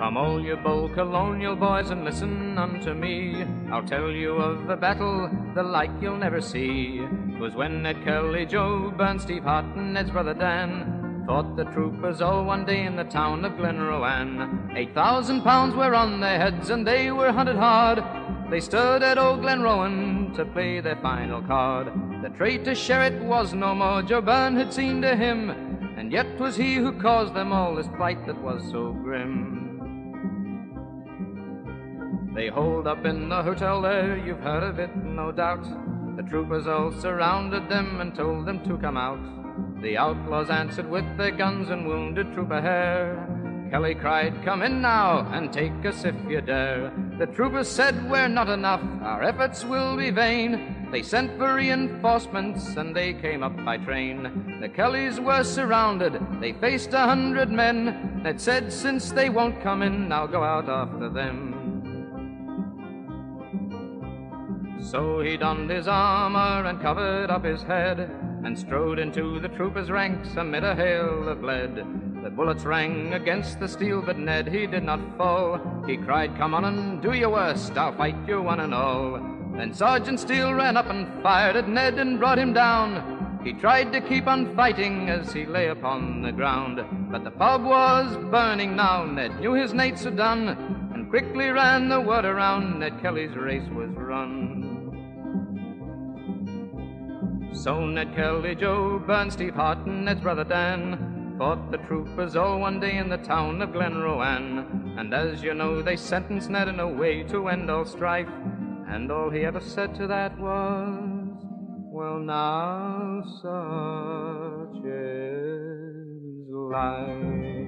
Come all you bold colonial boys and listen unto me. I'll tell you of a battle the like you'll never see. 'Twas when Ned Kelly Joe Byrne Steve Hart and, Ned's brother Dan. Fought the troopers all one day in the town of Glenrowan. Eight thousand pounds were on their heads and they were hunted hard. They stood at old Glenrowan to play their final card. The traitor Sherritt was no more, Joe Byrne had seen to him, and yet 'twas he who caused them all this plight that was so grim. They holed up in the hotel there, you've heard of it, no doubt. The troopers all surrounded them and told them to come out. The outlaws answered with their guns and wounded Trooper Hare. Kelly cried, Come in now and take us if you dare. The troopers said, We're not enough, our efforts will be vain. They sent for reinforcements and they came up by train. The Kellys were surrounded, they faced a hundred men. that said, Since they won't come in, I'll go out after them. So he donned his armor and covered up his head and strode into the troopers' ranks amid a hail of lead. The bullets rang against the steel, but Ned he did not fall. He cried, Come on and do your worst, I'll fight you one and all. Then Sergeant Steele ran up and fired at Ned and brought him down. He tried to keep on fighting as he lay upon the ground, but the pub was burning now. Ned knew his mates had done, quickly ran the word around that Kelly's race was run. So Ned Kelly, Joe Byrne, Steve Hart, and Ned's brother Dan, fought the troopers all one day in the town of Glenrowan. And as you know, they sentenced Ned in a way to end all strife. And all he ever said to that was, Well, now such is life.